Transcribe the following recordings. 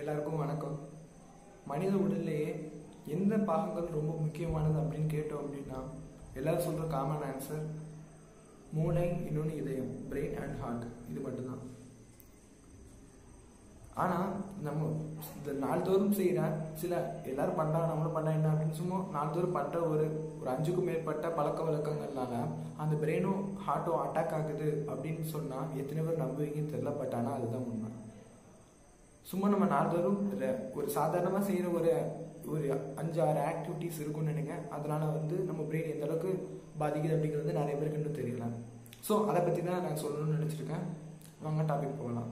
எல்லாருக்கும் வணக்கம். மனித உடல்லையே எந்த பாகங்கள் ரொம்ப முக்கியமானது அப்படின்னு கேட்டோம் அப்படின்னா எல்லாரும் சொல்கிற காமன் ஆன்சர் மூளை இன்னொன்று இதயம் பிரெயின் அண்ட் ஹார்ட் இது மட்டும்தான். ஆனால் நம்ம இந்த நாள்தோறும் செய்கிற சில எல்லாரும் பண்ணுறாங்க நம்மளும் பண்ண என்ன அப்படின்னு சும்மா நாள்தோறும் பண்ணுற ஒரு ஒரு அஞ்சுக்கும் மேற்பட்ட பழக்க வழக்கங்கள்னால அந்த பிரெயினும் ஹார்ட்டும் அட்டாக் ஆகுது அப்படின்னு சொன்னால் எத்தனை பேர் நம்புவீங்கன்னு தெரியல பட் ஆனால் அதுதான் உண்மை. சும்மா நம்ம நாள்தோறும் ஒரு சாதாரணமாக செய்கிற ஒரு ஒரு அஞ்சு ஆறு ஆக்டிவிட்டிஸ் இருக்கும்னு நினைங்க. அதனால வந்து நம்ம பிரெயின் எந்த அளவுக்கு பாதிக்குது அப்படிங்கிறது நிறைய பேருக்கு இன்னும் தெரியல. ஸோ அதை பற்றி தான் நான் சொல்லணும்னு நினச்சிருக்கேன். வாங்க டாபிக் போகலாம்.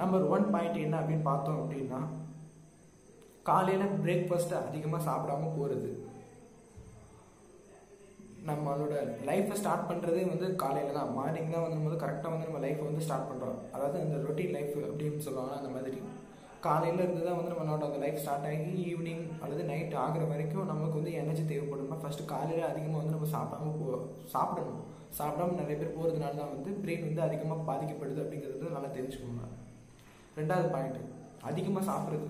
நம்பர் ஒன் பாயிண்ட் என்ன அப்படின்னு பார்த்தோம் அப்படின்னா காலையில் பிரேக்ஃபாஸ்ட்டை அதிகமாக சாப்பிடாம போகிறது நம்மளோட லைஃப்பை ஸ்டார்ட் பண்ணுறதே வந்து காலையில் தான். மார்னிங் தான் வந்து போது கரெக்டாக வந்து நம்ம லைஃப்பை வந்து ஸ்டார்ட் பண்ணுறோம் அதாவது அந்த ரொட்டீன் லைஃப் அப்படின்னு சொல்லுவாங்க அந்த மாதிரி. காலையில இருந்து தான் வந்து நம்மளோட அந்த லைஃப் ஸ்டார்ட் ஆகி ஈவினிங் அல்லது நைட் ஆகுற வரைக்கும் நமக்கு வந்து எனர்ஜி தேவைப்படும்னா ஃபர்ஸ்ட் காலையில் அதிகமாக வந்து நம்ம சாப்பிடாம போ சாப்பிடணும். சாப்பிடாம நிறைய பேர் போகிறதுனால தான் வந்து பிரெயின் வந்து அதிகமாக பாதிக்கப்படுது அப்படிங்கிறது நல்லா தெரிஞ்சுக்கோங்க ரெண்டாவது பாயிண்ட் அதிகமாக சாப்பிட்றது.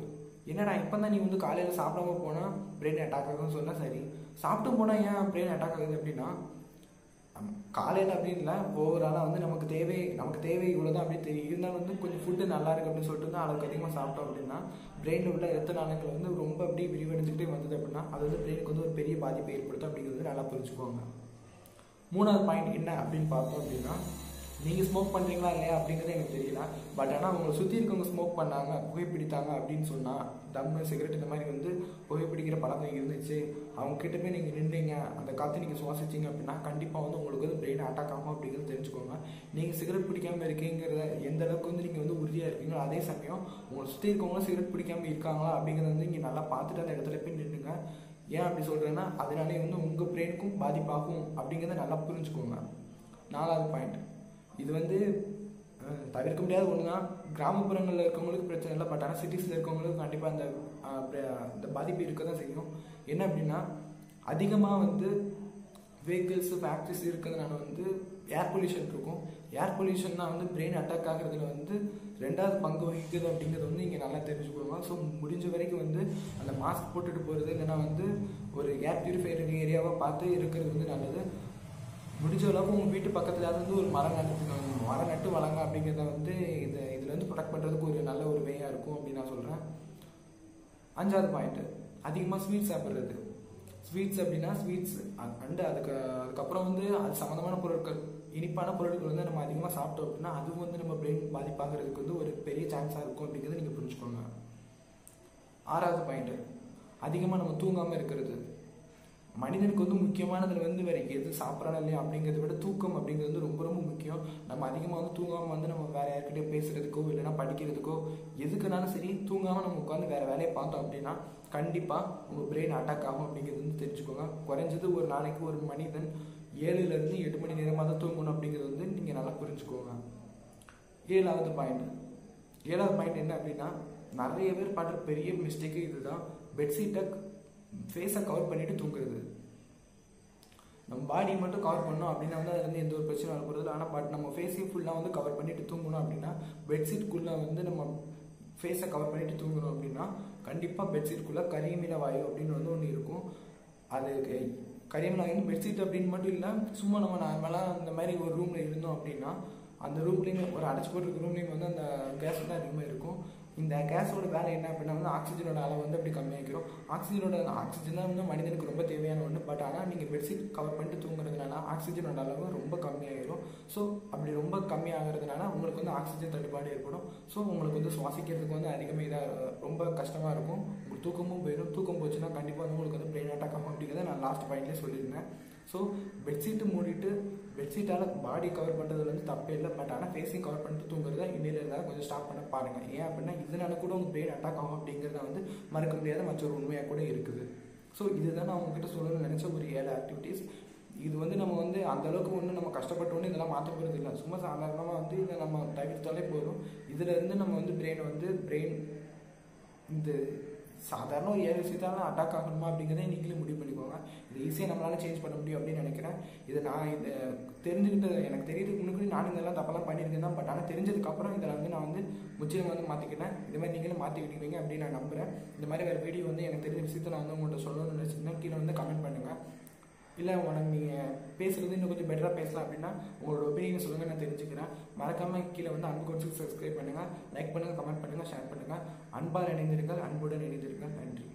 என்னடா இப்போ தான் நீ வந்து காலையில் சாப்பிடாம போனால் பிரெயின் அட்டாக் ஆகும்னு சொன்னால் சரி. சாப்பிட்டு போனால் ஏன் பிரெயின் அட்டாக் ஆகுது அப்படின்னா காலையில் அப்படின்னு இல்லை ஓவராலாக வந்து நமக்கு தேவை நமக்கு தேவை இவ்வளோ தான் அப்படின்னு தெரியும் இருந்தாலும் வந்து கொஞ்சம் ஃபுட்டு நல்லா இருக்கு அப்படின்னு சொல்லிட்டு தான் அளவுக்கு அதிகமாக சாப்பிட்டோம் அப்படின்னா பிரெயினில் உள்ள ரத்த நாளங்கள் வந்து ரொம்ப அப்படியே விரிவடைஞ்சிக்கிட்டே வந்தது அப்படின்னா அது வந்து பிரெயினுக்கு வந்து ஒரு பெரிய பாதிப்பை ஏற்படுத்தும் அப்படிங்கிறது நல்லா புரிஞ்சுக்கோங்க. மூணாவது பாயிண்ட் என்ன அப்படின்னு பார்த்தோம் அப்படின்னா நீங்கள் ஸ்மோக் பண்ணுறீங்களா இல்லையா அப்படிங்கிறது எனக்கு தெரியல. பட் ஆனால் அவங்களை சுற்றி இருக்கவங்க ஸ்மோக் பண்ணாங்க புகைப்பிடித்தாங்க அப்படின்னு சொன்னால் தம்மு சிகரெட் இந்த மாதிரி வந்து புகைப்பிடிக்கிற பழக்கம் இருந்துச்சு. அவங்க கிட்ட போய் நீங்கள் நின்றீங்க அந்த காற்று நீங்கள் சுவாசிச்சீங்க அப்படின்னா கண்டிப்பாக வந்து உங்களுக்கு வந்து பிரெயின் அட்டாக் ஆகும் அப்படிங்கிறது தெரிஞ்சுக்கோங்க. நீங்கள் சிகரெட் பிடிக்காம இருக்கீங்கிறத எந்த அளவுக்கு வந்து நீங்கள் வந்து உறுதியாக இருக்கீங்களோ அதே சமயம் உங்களை சுற்றி இருக்கவங்களும் சிகரெட் பிடிக்காம இருக்காங்களா அப்படிங்கிறத வந்து நீங்கள் நல்லா பார்த்துட்டு அந்த இடத்துல போய் நின்றுங்க ஏன் அப்படி சொல்கிறேன்னா அதனாலே வந்து உங்கள் பிரெயினுக்கும் பாதிப்பாகும் அப்படிங்கிறத நல்லா புரிஞ்சுக்கோங்க. நாலாவது பாயிண்ட் இது வந்து தவிர்க்க முடியாத ஒன்று தான் கிராமப்புறங்களில் இருக்கவங்களுக்கு பிரச்சனை இல்லை பட் ஆனால் சிட்டிஸில் இருக்கவங்களுக்கு கண்டிப்பாக அந்த அஹ், அந்த பாதிப்பு இருக்க தான் செய்யும். என்ன அப்படின்னா அதிகமாக வந்து வெஹிக்கிள்ஸு ஃபேக்ட்ரிஸ் இருக்கிறதுனால வந்து ஏர் பொல்யூஷன் இருக்கும். ஏர் பொல்யூஷன் தான் வந்து பிரெயின் அட்டாக் ஆகுறதுல வந்து ரெண்டாவது பங்கு வகிக்குது அப்படிங்கிறது வந்து இங்கே நல்லா தெரிஞ்சுக்கோங்க. ஸோ முடிஞ்ச வரைக்கும் வந்து அந்த மாஸ்க் போட்டுட்டு போகிறது இல்லைன்னா வந்து ஒரு ஏர் பியூரிஃபையர் ஏரியாவாக பார்த்து இருக்கிறது வந்து நல்லது. முடிஞ்ச அளவுக்கு உங்கள் வீட்டு பக்கத்துல வந்து ஒரு மரம் நட்டு மரம் நட்டு வளங்க அப்படிங்கிறத வந்து இது இதுலேருந்து ப்ரொடெக்ட் பண்ணுறதுக்கு ஒரு நல்ல ஒரு வேயாக இருக்கும் அப்படின்னு நான் சொல்கிறேன் அஞ்சாவது பாயிண்ட்டு அதிகமாக ஸ்வீட் சாப்பிட்றது. ஸ்வீட்ஸ் அப்படின்னா ஸ்வீட்ஸ் அண்டு அதுக்கு அதுக்கப்புறம் வந்து அது சம்மந்தமான பொருட்கள் இனிப்பான பொருட்கள் வந்து நம்ம அதிகமாக சாப்பிட்டோம் அப்படின்னா அதுவும் வந்து நம்ம பிரெயின் பாதிப்பாகிறதுக்கு வந்து ஒரு பெரிய சான்ஸாக இருக்கும் அப்படிங்கிறத நீங்கள் புரிஞ்சுக்கோங்க. ஆறாவது பாயிண்ட்டு அதிகமாக நம்ம தூங்காமல் இருக்கிறது. மனிதனுக்கு வந்து முக்கியமானதுல வந்து வேற எது சாப்பிட்றானோ இல்லையா அப்படிங்கிறத விட தூக்கம் அப்படிங்கிறது வந்து ரொம்ப ரொம்ப முக்கியம். நம்ம அதிகமாக வந்து தூங்காமல் வந்து நம்ம வேற யார்கிட்டயோ பேசுறதுக்கோ இல்லைன்னா படிக்கிறதுக்கோ எதுக்குனாலும் சரி தூங்காமல் நம்ம உட்காந்து வேற வேலையை பார்த்தோம் அப்படின்னா கண்டிப்பாக உங்கள் பிரெயின் அட்டாக் ஆகும் அப்படிங்கிறது வந்து தெரிஞ்சுக்கோங்க. குறைஞ்சது ஒரு நாளைக்கு ஒரு மனிதன் ஏழுல இருந்து எட்டு மணி நேரமாக தான் தூங்கணும் அப்படிங்கிறது வந்து நீங்கள் நல்லா புரிஞ்சுக்கோங்க. ஏழாவது பாயிண்ட் ஏழாவது பாயிண்ட் என்ன அப்படின்னா நிறைய பேர் பண்ணுற பெரிய மிஸ்டேக்கு இதுதான். பெட்ஷீட்டை ஃபேஸை கவர் பண்ணிட்டு தூங்குறது. நம்ம பாடி மட்டும் கவர் பண்ணோம் அப்படின்னா வந்து அதுலேருந்து எந்த ஒரு பிரச்சனை வரப்போகிறது ஆனால் பட் நம்ம ஃபேஸையும் ஃபுல்லாக வந்து கவர் பண்ணிட்டு தூங்கணும் அப்படின்னா பெட்ஷீட்குள்ளே வந்து நம்ம ஃபேஸை கவர் பண்ணிட்டு தூங்கணும் அப்படின்னா கண்டிப்பாக பெட்ஷீட்குள்ளே கரியமில வாயு அப்படின்னு வந்து ஒன்று இருக்கும். அது க- கரியமில வாயு பெட்ஷீட் அப்படின்னு மட்டும் இல்லை சும்மா நம்ம நார்மலாக அந்த மாதிரி ஒரு ரூமில் இருந்தோம் அப்படின்னா அந்த ரூம்லேயும் ஒரு அடைச்சி போட்டிருக்க ரூம்லேயும் வந்து அந்த கேஸ் தான் அதிகமாக இருக்கும் இந்த கேஸோட வேலை என்ன அப்படின்னா வந்து ஆக்சிஜனோட அளவு வந்து அப்படி கம்மியாக்கிறோம் ஆக்சிஜனோட ஆக்சிஜன் தான் வந்து மனிதனுக்கு ரொம்ப தேவையான ஒன்று பட் ஆனால் நீங்கள் பெட்ஷீட் கவர் பண்ணிட்டு தூங்குறதுனால ஆக்சிஜனோட அளவு ரொம்ப கம்மியாயிரும் ஸோ அப்படி ரொம்ப கம்மியாகிறதுனால உங்களுக்கு வந்து ஆக்சிஜன் தட்டுப்பாடு ஏற்படும். ஸோ உங்களுக்கு வந்து சுவாசிக்கிறதுக்கு வந்து அதிகமாக இதாக ரொம்ப கஷ்டமாக இருக்கும். உங்களுக்கு தூக்கமும் போயிடும் தூக்கம் போச்சுன்னா கண்டிப்பாக வந்து உங்களுக்கு வந்து பிரெயின் அட்டாக் ஆகும் அப்படிங்கிறத நான் லாஸ்ட் பாயிண்ட்லேயே சொல்லியிருந்தேன். ஸோ பெட்ஷீட்டு மூடிட்டு பெட்ஷீட்டால் பாடி கவர் பண்ணுறதுல வந்து தப்பே இல்லை. பட் ஆனால் ஃபேஸையும் கவர் பண்ணிட்டு தூங்குறத இன்னில இருந்தால் கொஞ்சம் ஸ்டாப் பண்ண பாருங்கள் ஏன் அப்படின்னா இதனால கூட உங்கள் பிரெயின் அட்டாக் ஆகும் அப்படிங்கிறத வந்து மறக்க முடியாத மற்றொரு உண்மையாக கூட இருக்குது. ஸோ இதுதான் நான் உங்ககிட்ட சொல்லணும்னு நினச்ச ஒரு ஏழு ஆக்டிவிட்டீஸ் இது வந்து நம்ம வந்து அந்த அளவுக்கு ஒன்றும் நம்ம கஷ்டப்பட்டோன்னு இதெல்லாம் மாற்ற போகிறது இல்லை. சும்மா சாதாரணமாக வந்து இதை நம்ம தவிர்த்தாலே போதும். இதுலேருந்து நம்ம வந்து பிரெயினை வந்து பிரெயின் இந்த சாதாரண ஒரு ஏழு விஷயத்தால அட்டாக் ஆகணுமா அப்படிங்கிறத நீங்களே முடிவு பண்ணிக்கோங்க. இது ஈஸியாக நம்மளால சேஞ்ச் பண்ண முடியும் அப்படின்னு நினைக்கிறேன். இது நான் இந்த தெரிஞ்சுக்கிட்டு எனக்கு தெரியறதுக்கு முன்னாடி நானும் இதெல்லாம் தப்பெல்லாம் பண்ணியிருக்கேன் தான் பட் ஆனால் தெரிஞ்சதுக்கப்புறம் இதில் வந்து நான் வந்து முற்றிலும் வந்து மாற்றிக்கிட்டேன் இது மாதிரி நீங்களும் மாற்றிக்கிட்டீங்க அப்படின்னு நான் நம்புகிறேன் இந்த மாதிரி வேறு வீடியோ வந்து எனக்கு தெரிஞ்ச விஷயத்தை நான் வந்து உங்கள்கிட்ட சொல்லணும்னு நினச்சிங்கன்னா கீழே வந்து கமெண்ட் பண்ணுங்கள் இல்லை உனக்கு நீங்கள் பேசுகிறது இன்னும் கொஞ்சம் பெட்டராக பேசலாம் அப்படின்னா உங்களோட ஒப்பீனியன் சொல்லுங்கள் நான் தெரிஞ்சுக்கிறேன். மறக்காமல் கீழே வந்து அன்பு கொஞ்சம் சப்ஸ்கிரைப் பண்ணுங்கள் லைக் பண்ணுங்கள் கமெண்ட் பண்ணுங்கள் ஷேர் பண்ணுங்கள் அன்பால் இணைந்திருங்கள் அன்புடன் இணைந்திருங்கள். நன்றி.